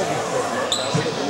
Tá Obrigado.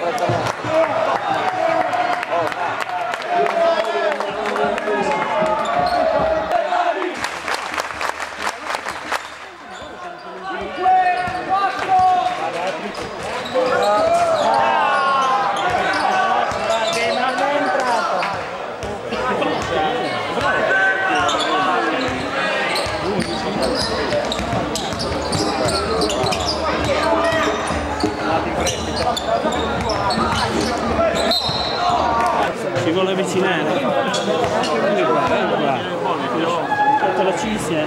para a si vuole avvicinare. Ecco qua, ecco qua. Tutta la cinzia.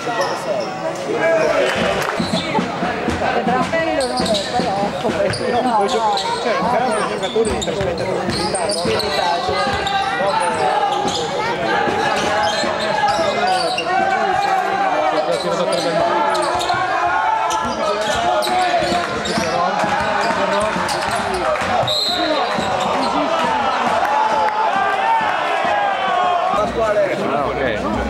Sembra bello, non è però come no, no, no, cioè, no, però no, giocatore ti trasmette tranquillità. Tranquillità, Ah, ok.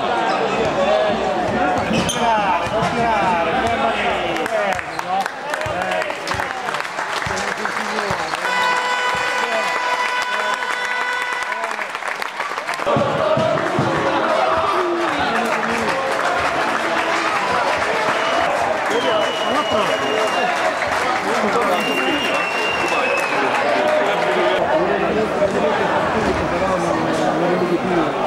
よし!